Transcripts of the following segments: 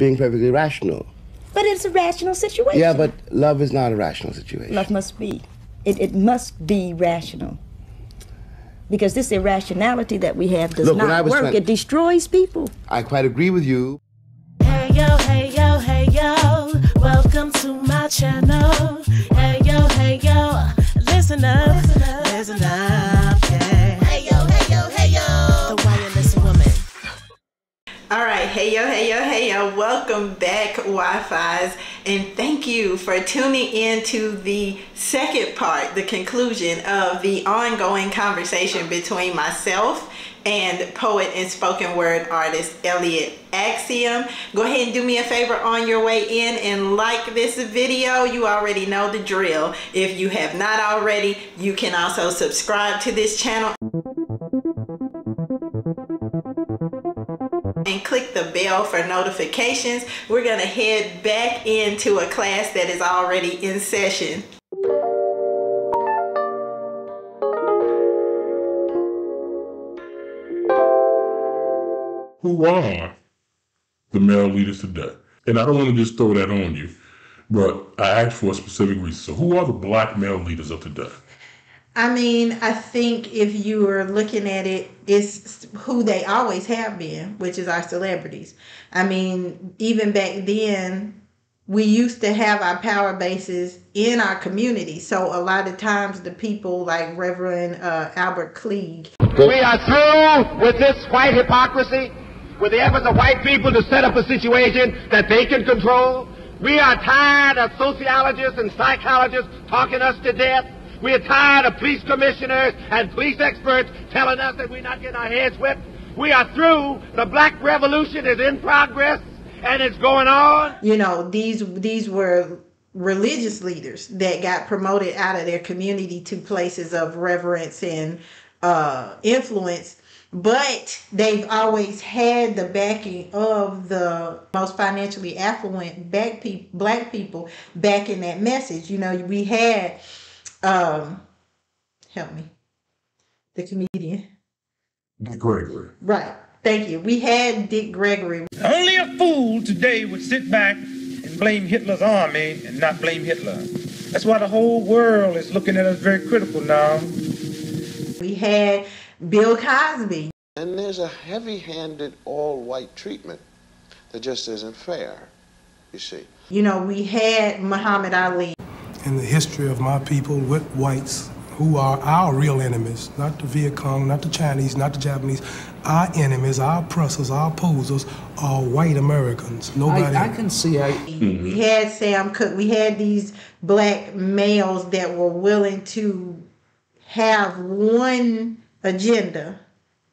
being perfectly rational. But it's a rational situation. Yeah, but love is not a rational situation. Love must be. It, it must be rational. Because this irrationality that we have does Look, not work. trying- It destroys people. I quite agree with you. Hey yo, hey yo, hey yo, welcome to my channel. Hey yo, hey yo, listen up, All right, hey yo, hey yo, hey yo, welcome back, Wi Fi's, and thank you for tuning in to the second part, the conclusion of the ongoing conversation between myself and poet and spoken word artist Elliot Axiom. Go ahead and do me a favor on your way in and like this video. You already know the drill. If you have not already, you can also subscribe to this channel and click the bell for notifications. We're going to head back into a class that is already in session. who are the male leaders today? And I don't want to just throw that on you, but I asked for a specific reason. So, who are the black male leaders of today? I mean, I think if you are looking at it, it's who they always have been, which is our celebrities. I mean, even back then, we used to have our power bases in our community. So a lot of times, the people like Reverend uh, Albert Cleage, We are through with this white hypocrisy, with the efforts of white people to set up a situation that they can control. We are tired of sociologists and psychologists talking us to death. We are tired of police commissioners and police experts telling us that we're not getting our heads whipped. We are through. The black revolution is in progress and it's going on. you know, these these were religious leaders that got promoted out of their community to places of reverence and uh, influence. But they've always had the backing of the most financially affluent black people backing that message. You know, we had, um, help me, the comedian. Dick Gregory. Right. Thank you. We had Dick Gregory. Only a fool today would sit back and blame Hitler's army and not blame Hitler. That's why the whole world is looking at us very critical now. We had Bill Cosby. And there's a heavy handed, all white treatment that just isn't fair, you see. You know, we had Muhammad Ali. In the history of my people with whites who are our real enemies, not the Viet Cong, not the Chinese, not the Japanese. Our enemies, our oppressors, our opposers are white Americans. Nobody. I, I can see how mm-hmm. We had Sam Cooke. We had these black males that were willing to have one agenda,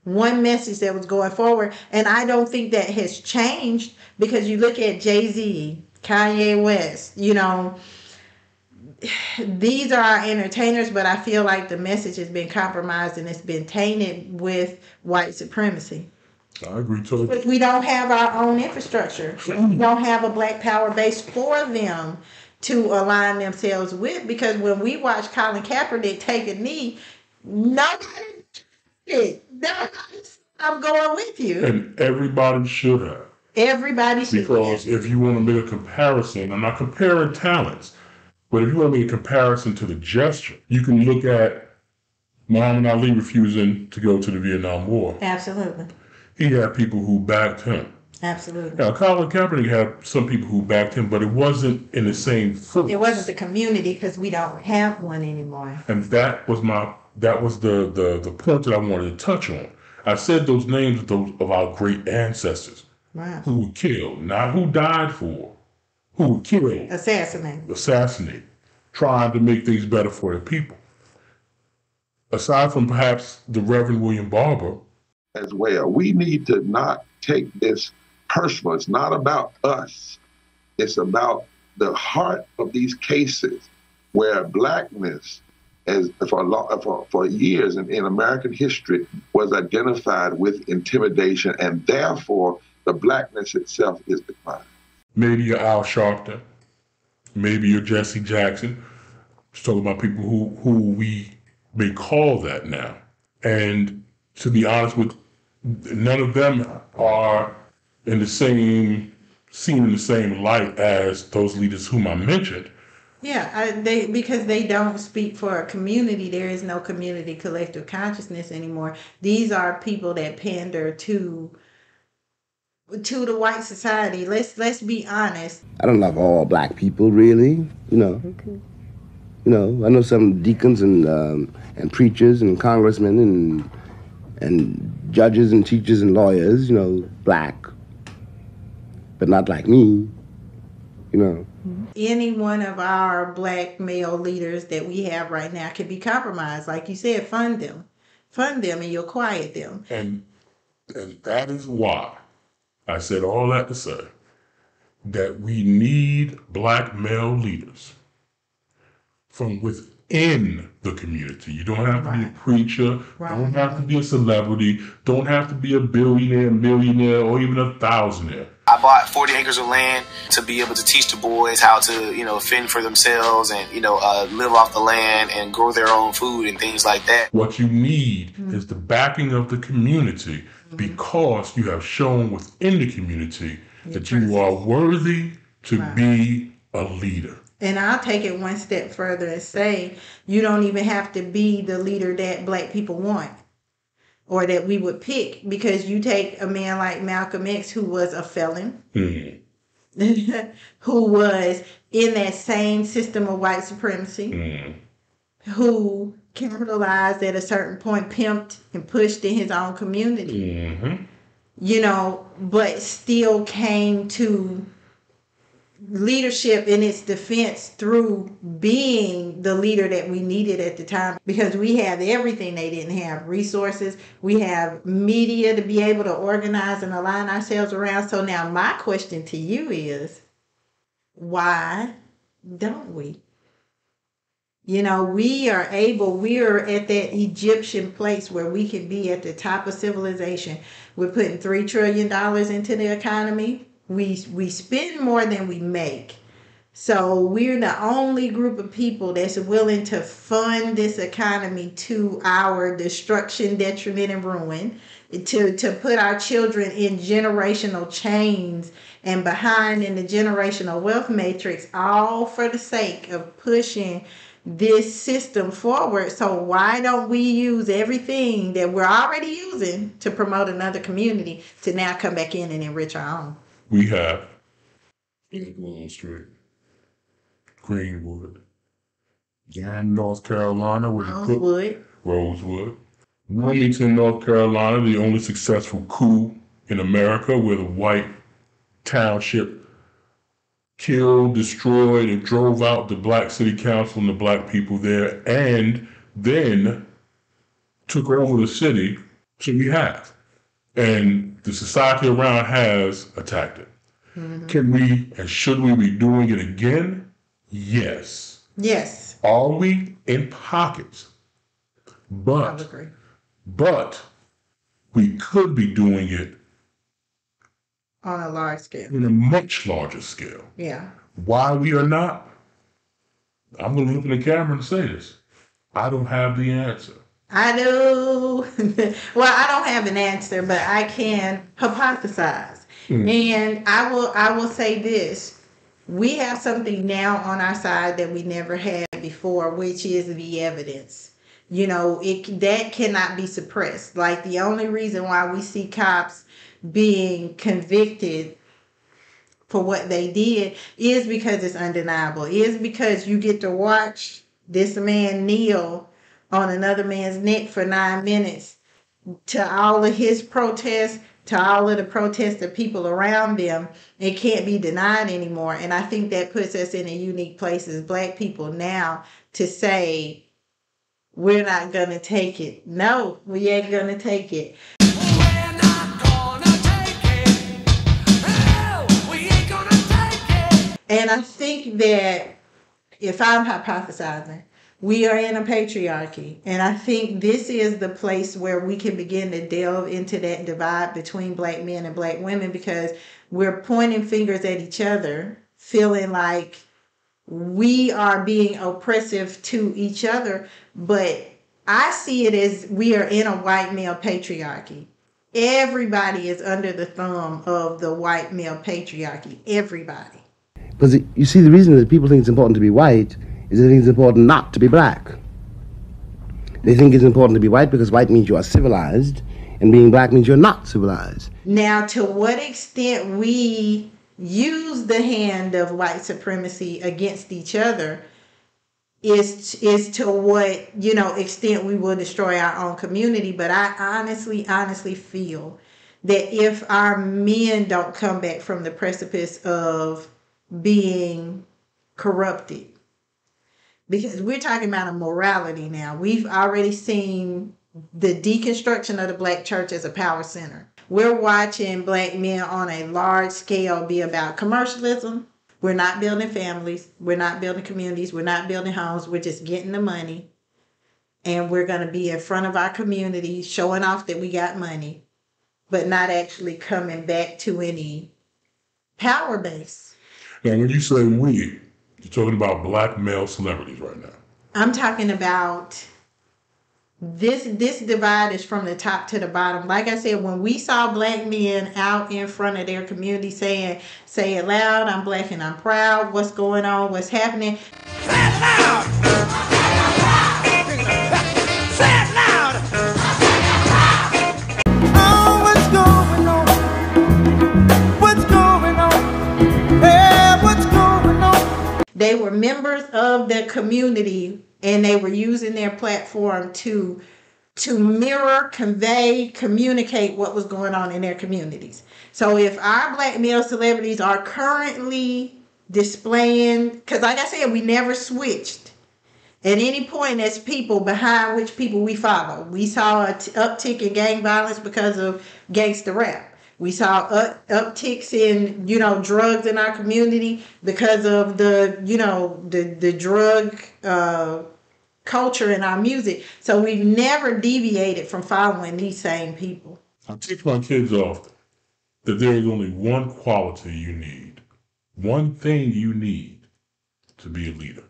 one message that was going forward. And I don't think that has changed because you look at Jay Z, Kanye West, you know, these are our entertainers, but I feel like the message has been compromised and it's been tainted with white supremacy. I agree totally. We don't have our own infrastructure. We don't have a black power base for them to align themselves with. Because when we watch Colin Kaepernick take a knee, nobody did. I'm going with you. And everybody should have. Everybody should. Because if you want to make a comparison, I'm not comparing talents, but if you want to make a comparison to the gesture, you can look at Muhammad Ali refusing to go to the Vietnam War. Absolutely. He had people who backed him. Absolutely. Now, Colin Kaepernick had some people who backed him, but it wasn't in the same force. It wasn't the community because we don't have one anymore. And that was my that was the, the the point that I wanted to touch on. I said those names of those of our great ancestors Wow. who were killed, not who died for, who were killed, Assassinate. assassinated, trying to make things better for the people. Aside from perhaps the Reverend William Barber, as well. We need to not take this personal. It's not about us. It's about the heart of these cases where blackness, as for a lo- for, for years in, in American history, was identified with intimidation, and therefore the blackness itself is declining. Maybe you're Al Sharpton, maybe you're Jesse Jackson. Just talking about people who who we may call that now. And to be honest with none of them are in the same seen in the same light as those leaders whom I mentioned. Yeah, I, they because they don't speak for a community. There is no community collective consciousness anymore. These are people that pander to to the white society. Let's let's be honest. I don't love all black people, really. You know. You know, I know some deacons and um, and preachers and congressmen and and judges and teachers and lawyers. You know, black, but not like me. You know. Any one of our black male leaders that we have right now can be compromised. Like you said, fund them, fund them, and you'll quiet them. And and that is why I said all that to say that we need black male leaders from within the community. You don't have to be a preacher, right. don't have to be a celebrity, don't have to be a billionaire, millionaire, or even a thousandaire. I bought 40 acres of land to be able to teach the boys how to, you know, fend for themselves and, you know, uh, live off the land and grow their own food and things like that. What you need is the backing of the community because you have shown within the community that you are worthy to be a leader. And I'll take it one step further and say you don't even have to be the leader that black people want or that we would pick because you take a man like Malcolm X who was a felon, mm-hmm. who was in that same system of white supremacy, mm-hmm. Who capitalized at a certain point, pimped and pushed in his own community, mm-hmm. you know, but still came to leadership in its defense through being the leader that we needed at the time because we have everything they didn't have resources. We have media to be able to organize and align ourselves around. So now my question to you is why don't we you know we are able we are at that egyptian place where we can be at the top of civilization. We're putting three trillion dollars into the economy. We we spend more than we make. So we're the only group of people that's willing to fund this economy to our destruction detriment and ruin to to put our children in generational chains and behind in the generational wealth matrix all for the sake of pushing this system forward. So why don't we use everything that we're already using to promote another community to now come back in and enrich our own? We have England Street, Greenwood, Durham, North Carolina, where they cook Rosewood. Rosewood, Wilmington, North Carolina, the only successful coup in America, where the white township killed, destroyed, and drove out the black city council and the black people there, and then took over the city. So we have. And the society around has attacked it. Mm-hmm. Can we and should we be doing it again? Yes. yes Are we in pockets? i But agree but we could be doing it on a large scale In a much larger scale. yeah Why we are not? I'm gonna look in the camera and say this. I don't have the answer. I do. well, I don't have an answer, but I can hypothesize. Hmm. And I will I will say this. We have something now on our side that we never had before, which is the evidence. You know, it that cannot be suppressed. Like the only reason why we see cops being convicted for what they did is because it's undeniable. Is because you get to watch this man kneel on another man's neck for nine minutes to all of his protests, to all of the protests of people around them. It can't be denied anymore. And I think that puts us in a unique place as black people now to say, we're not going to take it. No, we ain't going to take it. And I think that if I'm hypothesizing, we are in a patriarchy. And I think this is the place where we can begin to delve into that divide between black men and black women because we're pointing fingers at each other, feeling like we are being oppressive to each other. But I see it as we are in a white male patriarchy. Everybody is under the thumb of the white male patriarchy. Everybody. Because you see, the reason that people think it's important to be white is they think it's important not to be black. They think it's important to be white because white means you are civilized, and being black means you're not civilized. Now, to what extent we use the hand of white supremacy against each other is is to what you know extent we will destroy our own community. But I honestly, honestly feel that if our men don't come back from the precipice of being corrupted, because we're talking about a morality now. We've already seen the deconstruction of the black church as a power center. We're watching black men on a large scale be about commercialism. We're not building families. We're not building communities. We're not building homes. We're just getting the money. And we're going to be in front of our community showing off that we got money, but not actually coming back to any power base. Now, when you say we, you're talking about black male celebrities right now. I'm talking about this this divide is from the top to the bottom. Like I said, when we saw black men out in front of their community saying, say it loud, I'm black and I'm proud, what's going on, what's happening. Oh, They were members of the community and they were using their platform to to mirror, convey, communicate what was going on in their communities. So if our black male celebrities are currently displaying because like I said, we never switched at any point as people behind which people we follow. We saw a t- uptick in gang violence because of gangster rap. We saw up, upticks in you know drugs in our community because of the you know the the drug uh, culture in our music. So we've never deviated from following these same people. I teach my kids often that there is only one quality you need, one thing you need to be a leader.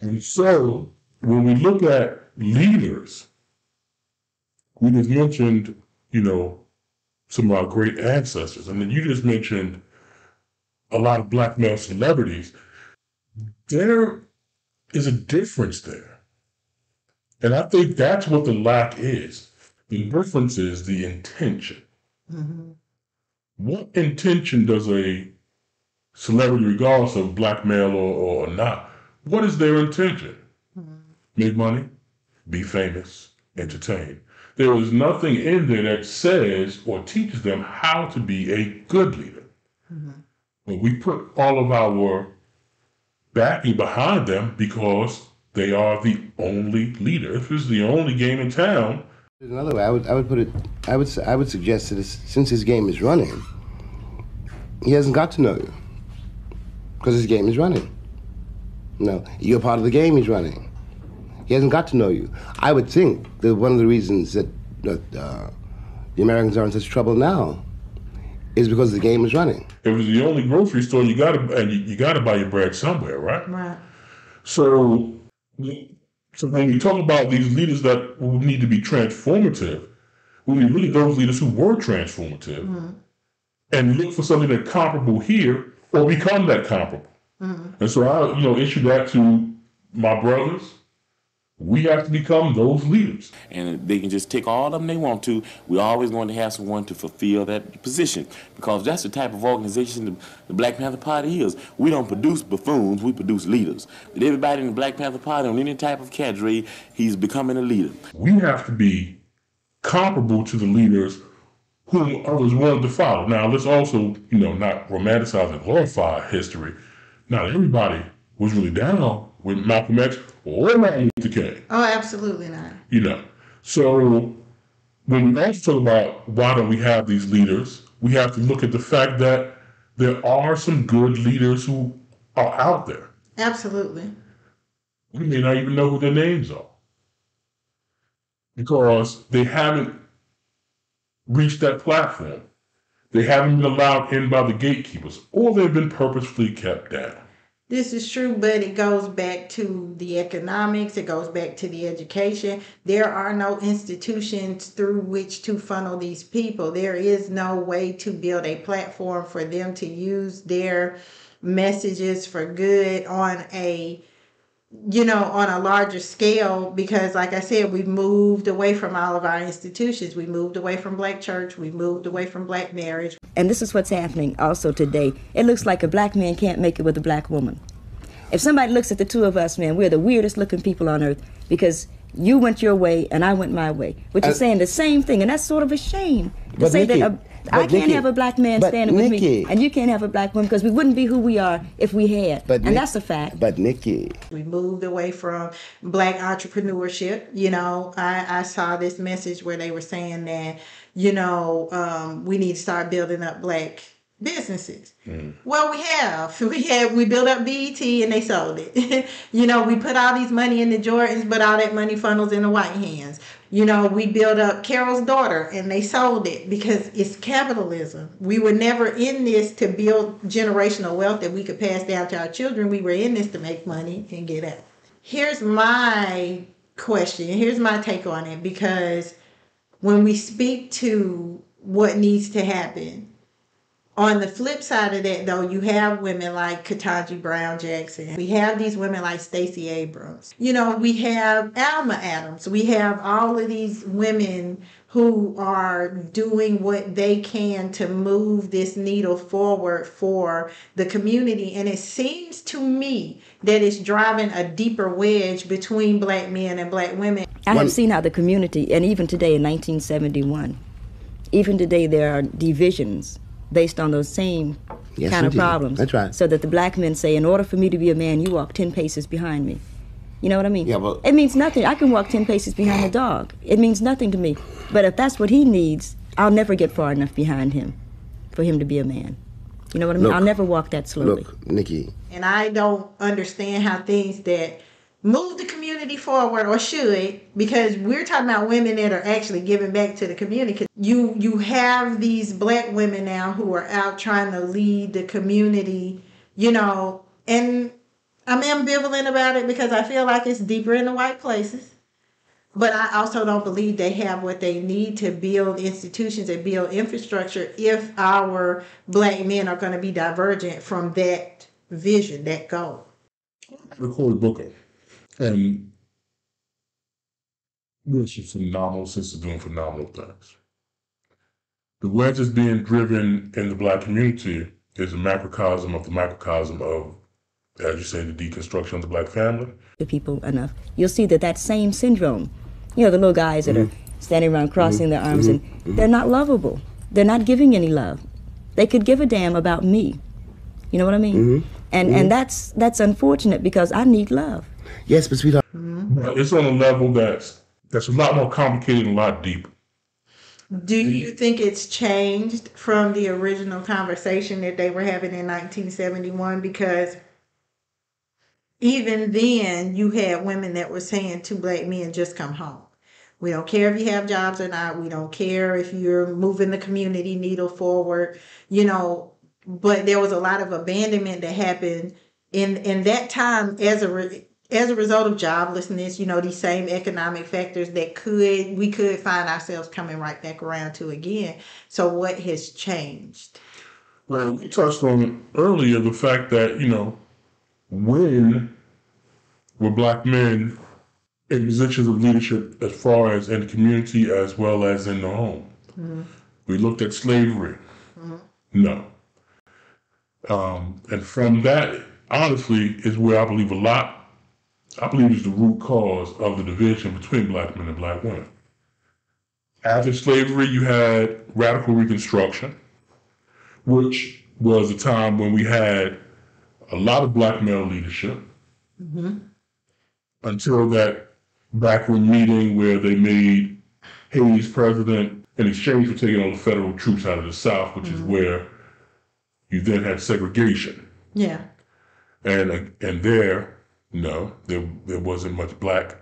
And so, when we look at leaders, we just mentioned, you know, some of our great ancestors, and then you just mentioned a lot of black male celebrities. There is a difference there. And I think that's what the lack is. The difference is the intention. Mm-hmm. What intention does a celebrity, regardless of black male or, or not, what is their intention? Mm-hmm. Make money, be famous, entertain. There is nothing in there that says or teaches them how to be a good leader. Mm-hmm. But we put all of our backing behind them because they are the only leader. If it's the only game in town, There's another way. I would, I would put it. I would, s- I would suggest that since his game is running, he hasn't got to know you because his game is running. No, you're part of the game he's running. He hasn't got to know you. I would think that one of the reasons that, that uh, the Americans are in such trouble now is because the game is running. It was the only grocery store, you gotta and you, you gotta buy your bread somewhere, right? Right. So, so when we talk about these leaders that will need to be transformative, we need really those leaders who were transformative, and look for something that's comparable here or become that comparable. And so I, you know, issue that to my brothers. We have to become those leaders. and they can just take all of them they want to. We're always going to have someone to fulfill that position because that's the type of organization the, Black Panther Party is. We don't produce buffoons, we produce leaders. But everybody in the Black Panther Party on any type of cadre, he's becoming a leader. We have to be comparable to the leaders whom others wanted to follow. Now, let's also, you know, not romanticize and glorify history. Not everybody was really down with Malcolm X or Martin Oh, absolutely not. you know. So when we also talk about why don't we have these leaders, we have to look at the fact that there are some good leaders who are out there. Absolutely. We may not even know who their names are because they haven't reached that platform. They haven't been allowed in by the gatekeepers, or they've been purposefully kept down. This is true, but it goes back to the economics, it goes back to the education. There are no institutions through which to funnel these people. There is no way to build a platform for them to use their messages for good on a you know, on a larger scale, because like I said, we moved away from all of our institutions. We moved away from black church. We moved away from black marriage. And this is what's happening also today. It looks like a black man can't make it with a black woman. If somebody looks at the two of us, man, we're the weirdest looking people on earth because you went your way and I went my way. Which is Uh, saying the same thing, and that's sort of a shame to But say Nikki, that a, I can't Nikki, have a black man but standing with me, and you can't have a black woman because we wouldn't be who we are if we had. But and Nick- that's a fact. But Nikki, We moved away from black entrepreneurship. You know, I, I saw this message where they were saying that, you know, um, we need to start building up black businesses. Well, we have. We had we built up BET and they sold it. you know, we put all these money in the Jordans, but all that money funnels in the white hands. You know, we built up Carol's daughter and they sold it because it's capitalism. We were never in this to build generational wealth that we could pass down to our children. We were in this to make money and get out. Here's my question. Here's my take on it because when we speak to what needs to happen, on the flip side of that, though, you have women like Ketanji Brown Jackson. We have these women like Stacey Abrams. You know, we have Alma Adams. We have all of these women who are doing what they can to move this needle forward for the community. And it seems to me that it's driving a deeper wedge between black men and black women. I have seen how the community, and even today in 1971, even today there are divisions based on those same Yes, kind of problems. That's right. So that the black men say, in order for me to be a man, you walk 10 paces behind me. You know what I mean? Yeah, but- It means nothing. I can walk 10 paces behind a dog. It means nothing to me. But if that's what he needs, I'll never get far enough behind him for him to be a man. You know what I mean? Look. I'll never walk that slowly. look, Nikki, And I don't understand how things that move the community forward or should, because we're talking about women that are actually giving back to the community. You you have these black women now who are out trying to lead the community, you know, and I'm ambivalent about it because I feel like it's deeper in the white places. But I also don't believe they have what they need to build institutions and build infrastructure if our black men are going to be divergent from that vision, that goal. Cory Booker. And really, she's phenomenal sister doing phenomenal things. The wedge is being driven in the black community is a macrocosm of the microcosm of, as you say, the deconstruction of the black family. The people enough, you'll see that that same syndrome, you know, the little guys that are mm-hmm. standing around crossing their arms and mm-hmm. Mm-hmm. they're not lovable. They're not giving any love. They could give a damn about me. You know what I mean? And and that's that's unfortunate because I need love. Yes, but sweetheart, But it's on a level that's that's a lot more complicated and a lot deeper. Do you think it's changed from the original conversation that they were having in 1971? Because even then, you had women that were saying to black men, just come home. We don't care if you have jobs or not. We don't care if you're moving the community needle forward, you know. But there was a lot of abandonment that happened in in that time as a re- as a result of joblessness. You know, these same economic factors that could we could find ourselves coming right back around to again. So what has changed? Well, we touched on earlier the fact that, you know, when were black men in positions of leadership as far as in the community as well as in the home? We looked at slavery. No. Um, and from that, honestly, is where I believe a lot, I believe is the root cause of the division between black men and black women. After slavery, you had radical reconstruction, which was a time when we had a lot of black male leadership mm-hmm. until that backroom meeting where they made Hayes president in exchange for taking all the federal troops out of the South, which is mm-hmm. where you then had segregation. Yeah. And and there, no, there there wasn't much black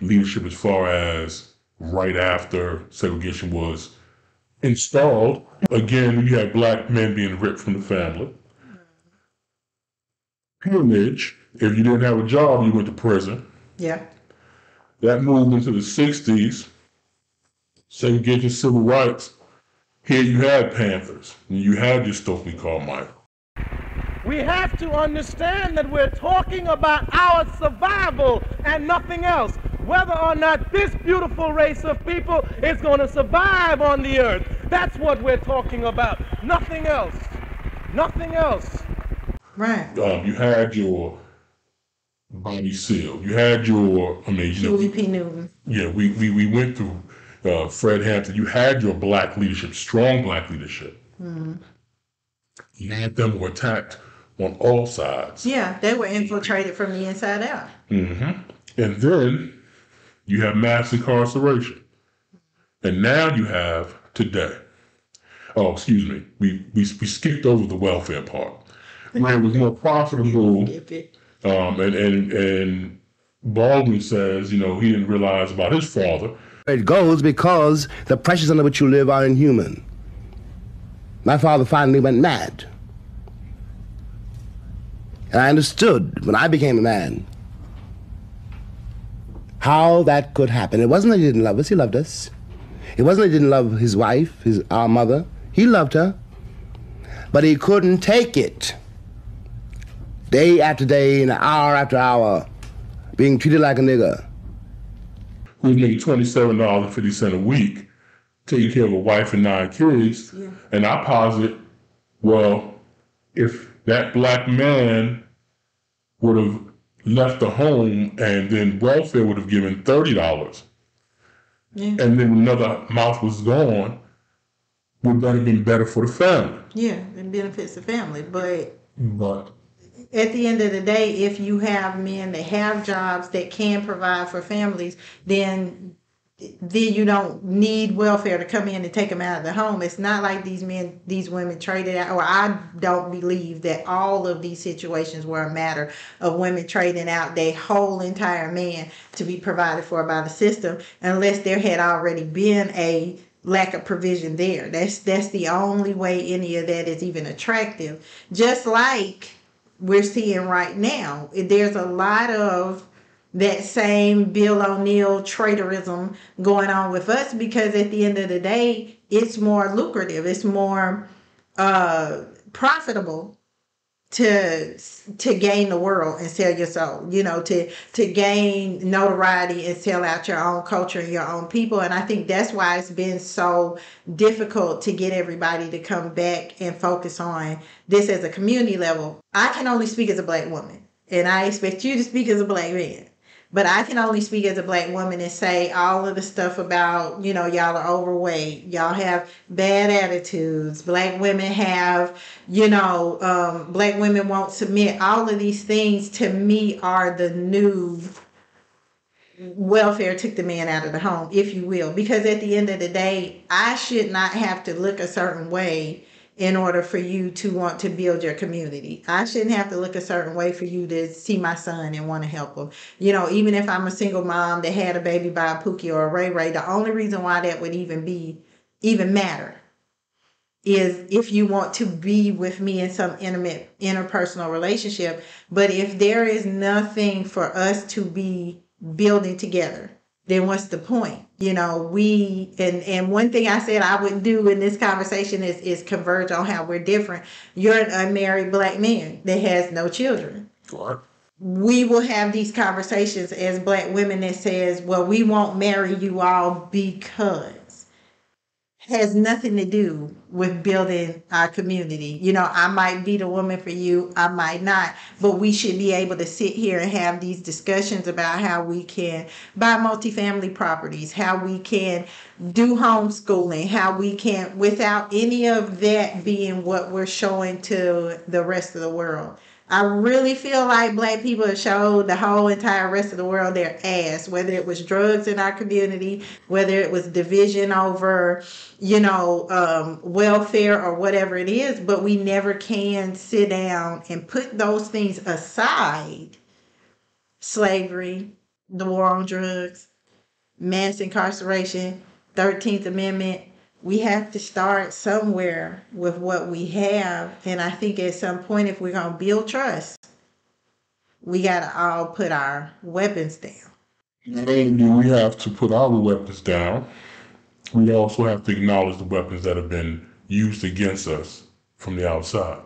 leadership as far as right after segregation was installed. Again, you had black men being ripped from the family. peonage. If you didn't have a job, you went to prison. Yeah. That moved into the 60s, segregation, civil rights. Here you had Panthers, and you had your Stokely Carmichael. We have to understand that we're talking about our survival and nothing else. Whether or not this beautiful race of people is going to survive on the earth. That's what we're talking about. Nothing else. Nothing else. Right. Um, you had your Bobby Seale. You had your, I mean, you know, P. Newton. yeah, we, we, we went through uh, Fred Hampton. You had your black leadership, strong black leadership. Mhm. You had them were attacked on all sides. Yeah, they were infiltrated from the inside out. hmm And then you have mass incarceration. And now you have today. Oh, excuse me. We, we, we skipped over the welfare part. Where it was more profitable. Um, and, and, and Baldwin says, you know, he didn't realize about his father. It goes because the pressures under which you live are inhuman. My father finally went mad. And I understood when I became a man how that could happen. It wasn't that he didn't love us, he loved us. It wasn't that he didn't love his wife, his our mother. He loved her. But he couldn't take it. Day after day and hour after hour, being treated like a nigger. who's making twenty-seven dollars and fifty cent a week, taking care of a wife and nine kids. And I posit, well, if that black man would have left the home and then welfare would have given thirty dollars, Yeah. and then another mouth was gone, would that have been better for the family? Yeah, it benefits the family. But But at the end of the day, if you have men that have jobs that can provide for families, then then you don't need welfare to come in and take them out of the home. It's not like these men, these women traded out, or I don't believe that all of these situations were a matter of women trading out their whole entire man to be provided for by the system, unless there had already been a lack of provision there. That's that's the only way any of that is even attractive. Just like we're seeing right now, there's a lot of that same Bill O'Neill traitorism going on with us because at the end of the day, it's more lucrative, it's more uh, profitable to to gain the world and sell your soul you know to to gain notoriety and sell out your own culture and your own people. And i think that's why it's been so difficult to get everybody to come back and focus on this as a community level. I can only speak as a black woman and i expect you to speak as a black man but I can only speak as a black woman and say all of the stuff about, you know, y'all are overweight, y'all have bad attitudes, black women have, you know, um, black women won't submit. All of these things to me are the new welfare took the man out of the home, if you will. Because at the end of the day, I should not have to look a certain way in order for you to want to build your community. I shouldn't have to look a certain way for you to see my son and want to help him. You know, even if I'm a single mom that had a baby by a Pookie or a Ray Ray, the only reason why that would even be even matter is if you want to be with me in some intimate interpersonal relationship. But if there is nothing for us to be building together, then what's the point? You know, we and and one thing I said I would do in this conversation is is converge on how we're different. You're an unmarried black man that has no children. We will have these conversations as black women that says, "Well, we won't marry you all because." Has nothing to do with building our community. You know, I might be the woman for you, I might not, but we should be able to sit here and have these discussions about how we can buy multifamily properties, how we can do homeschooling, how we can, without any of that being what we're showing to the rest of the world. I really feel like black people have showed the whole entire rest of the world their ass, whether it was drugs in our community, whether it was division over, you know, um, welfare or whatever it is, but we never can sit down and put those things aside. Slavery, the war on drugs, mass incarceration, 13th Amendment, we have to start somewhere with what we have. And I think at some point, if we're going to build trust, we got to all put our weapons down. Not only do we have to put our weapons down, we also have to acknowledge the weapons that have been used against us from the outside.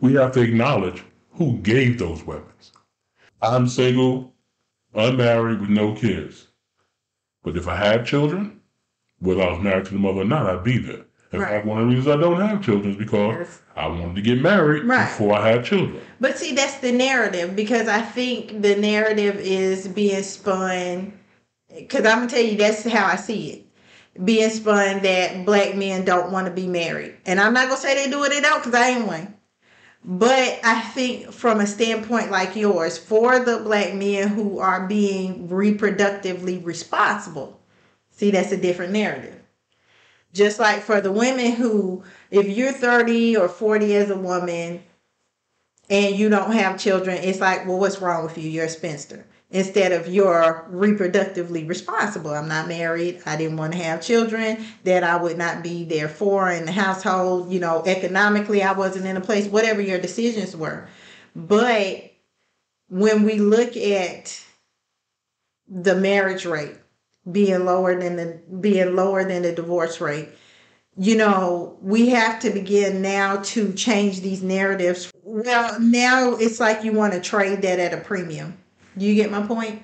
We have to acknowledge who gave those weapons. I'm single, unmarried, with no kids. But if I had children, whether I was married to the mother or not, I'd be there. In fact, one of the reasons I don't have children is because I wanted to get married Right. before I had children. But see, that's the narrative because I think the narrative is being spun. Because I'm gonna tell you, that's how I see it. Being spun that black men don't want to be married, and I'm not gonna say they do it. They don't, because I ain't one. But I think from a standpoint like yours, for the black men who are being reproductively responsible, see, that's a different narrative. Just like for the women who, if you're 30 or 40 as a woman and you don't have children, it's like, well, what's wrong with you? You're a spinster. Instead of you're reproductively responsible. I'm not married. I didn't want to have children that I would not be there for in the household. You know, economically, I wasn't in a place, whatever your decisions were. But when we look at the marriage rate being lower than the being lower than the divorce rate, you know, we have to begin now to change these narratives. Well, now it's like you want to trade that at a premium. Do you get my point?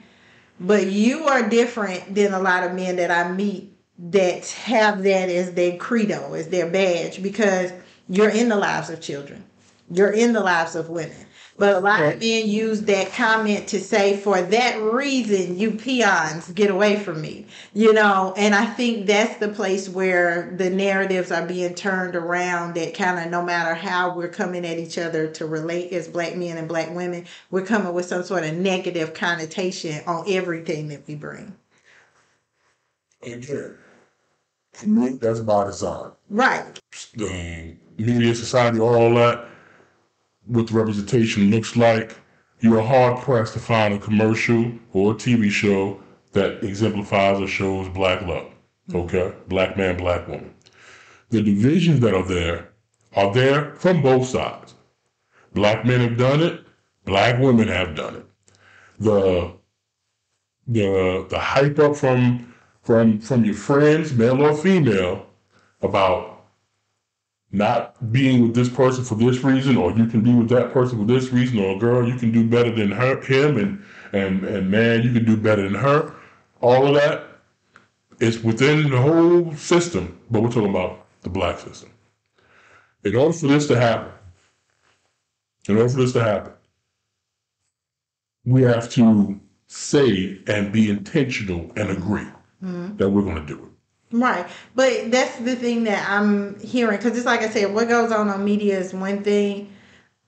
But you are different than a lot of men that I meet that have that as their credo, as their badge, because you're in the lives of children. You're in the lives of women. But a lot of men use that comment to say, for that reason, you peons get away from me. You know, and I think that's the place where the narratives are being turned around that kind of no matter how we're coming at each other to relate as black men and black women, we're coming with some sort of negative connotation on everything that we bring. Again, for me, that's by design. Right. the media, society, all that, what the representation looks like, you're hard pressed to find a commercial or a TV show that exemplifies or shows black love. Okay? Black man, black woman. The divisions that are there are there from both sides. Black men have done it, black women have done it. The the the hype up from from from your friends, male or female, about not being with this person for this reason, or you can be with that person for this reason, or girl, you can do better than her, him, and and and man, you can do better than her. All of that is within the whole system, but we're talking about the black system. In order for this to happen, in order for this to happen, we have to say and be intentional and agree Mhm. that we're going to do it. Right. But that's the thing that I'm hearing. Because it's like I said, what goes on on media is one thing.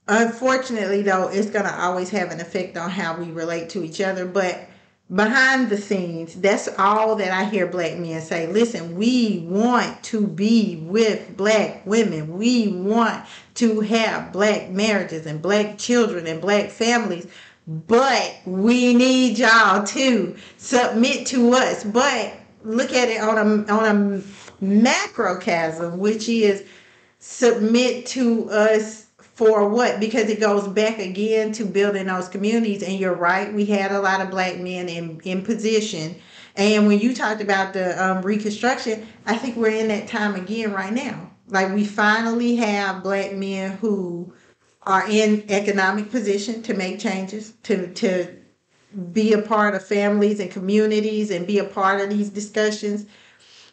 Unfortunately, though, it's going to always have an effect on how we relate to each other. But behind the scenes, that's all that I hear black men say. Listen, we want to be with black women. We want to have black marriages and black children and black families. But we need y'all to submit to us. But look at it on a on a macrocosm, which is submit to us for what? Because it goes back again to building those communities. And you're right, we had a lot of black men in in position. And when you talked about the um, reconstruction, I think we're in that time again right now. Like we finally have black men who are in economic position to make changes, to to be a part of families and communities and be a part of these discussions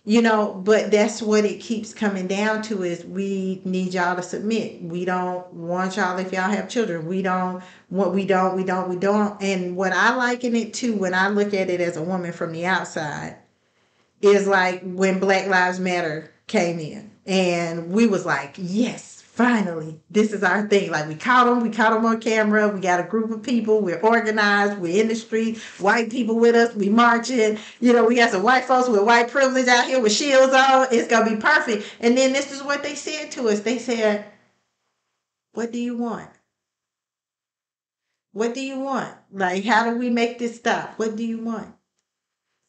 you know but that's what it keeps coming down to is we need y'all to submit. We don't want y'all if y'all have children we don't what we don't we don't we don't. And what i liken it to when i look at it as a woman from the outside is like when black lives matter came in and we was like yes finally this is our thing. Like we caught them we caught them on camera. We got a group of people. We're organized. We're in the street. White people with us. We marching. You know we got some white folks with white privilege out here with shields on. It's gonna be perfect. And then this is what they said to us. They said what do you want? What do you want? Like how do we make this stop? What do you want?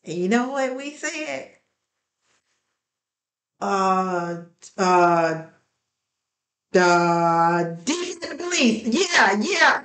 And you know what we said? Uh uh the defund the police. Yeah, yeah.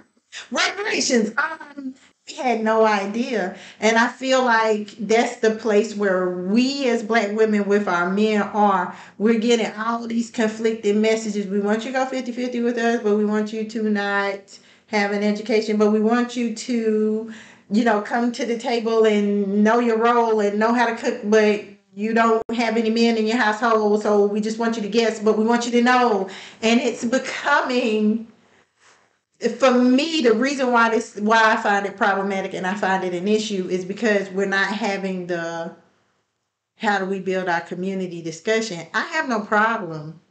reparations. Um, we had no idea, and I feel like that's the place where we as Black women with our men are. We're getting all these conflicting messages. We want you to go 50-50 with us, but we want you to not have an education, but we want you to, you know, come to the table and know your role and know how to cook, but you don't have any men in your household, so we just want you to guess, but we want you to know. And it's becoming for me, the reason why this why I find it problematic and I find it an issue is because we're not having the how do we build our community discussion. I have no problem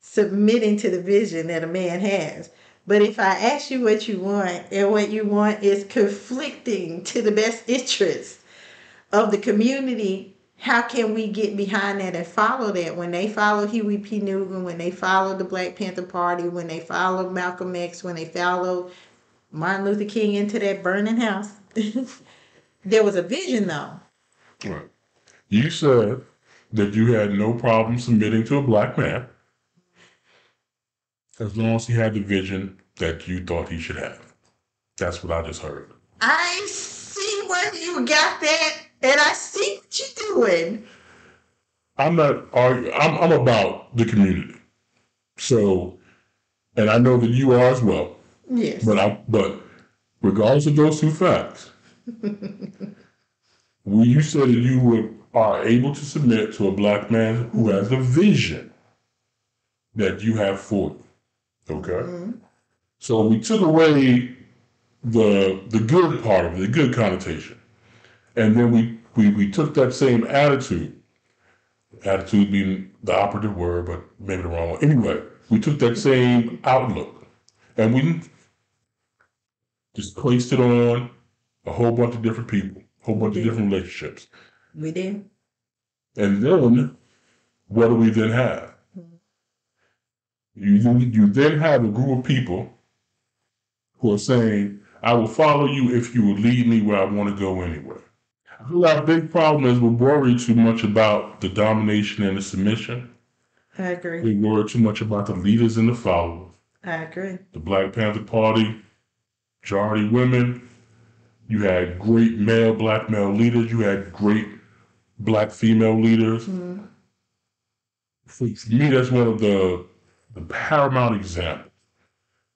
submitting to the vision that a man has. But if I ask you what you want and what you want is conflicting to the best interest of the community, how can we get behind that and follow that when they follow Huey P. Newton, when they follow the Black Panther Party, when they follow Malcolm X, when they follow Martin Luther King into that burning house? there was a vision though. Right. You said that you had no problem submitting to a black man as long as he had the vision that you thought he should have. That's what I just heard. I see where you got that and I see what you're doing. I'm not arguing. I'm, I'm about the community. So, and I know that you are as well. Yes. But I, but regardless of those two facts, when you said that you would, are able to submit to a black man who mm-hmm. has a vision that you have for you. Okay. Mm-hmm. So we took away the the good part of it, the good connotation. And then we, we, we took that same attitude, attitude being the operative word, but maybe the wrong one. Anyway, we took that same outlook and we just placed it on a whole bunch of different people, a whole bunch of different relationships. We did. And then what do we then have? You, you then have a group of people who are saying, I will follow you if you will lead me where I want to go anywhere. I feel our big problem is we worry too much about the domination and the submission. I agree. We worry too much about the leaders and the followers. I agree. The Black Panther Party, majority women. You had great male, black male leaders. You had great black female leaders. Mm-hmm. For me, that's one of the the paramount examples.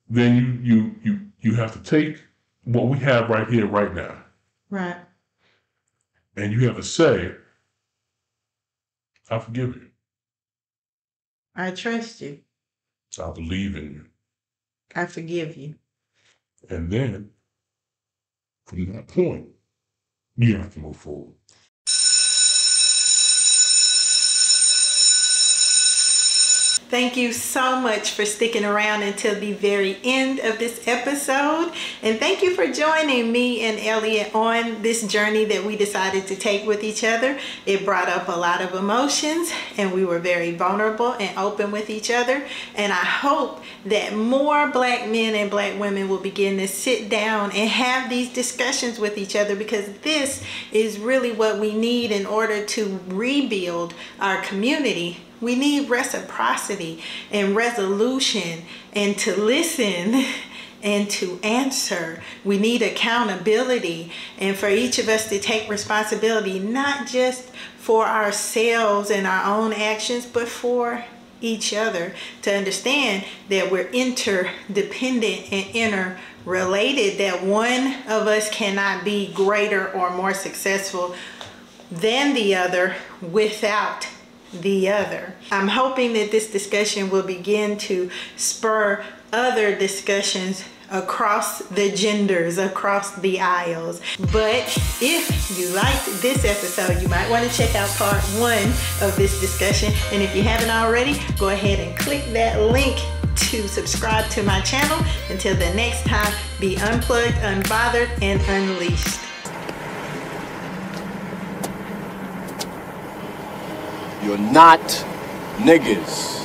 Then you you you you have to take what we have right here, right now, Right. And you have to say, "I forgive you. I trust you. I believe in you." I forgive you. And then, from that point, you have to move forward. Thank you so much for sticking around until the very end of this episode. And thank you for joining me and Elliot on this journey that we decided to take with each other. It brought up a lot of emotions and we were very vulnerable and open with each other. And I hope that more black men and black women will begin to sit down and have these discussions with each other because this is really what we need in order to rebuild our community we need reciprocity and resolution and to listen and to answer. We need accountability and for each of us to take responsibility, not just for ourselves and our own actions, but for each other to understand that we're interdependent and interrelated, that one of us cannot be greater or more successful than the other without the other. I'm hoping that this discussion will begin to spur other discussions across the genders, across the aisles. But if you liked this episode, you might want to check out part one of this discussion. And if you haven't already, go ahead and click that link to subscribe to my channel. Until the next time, be unplugged, unbothered, and unleashed. You're not niggas.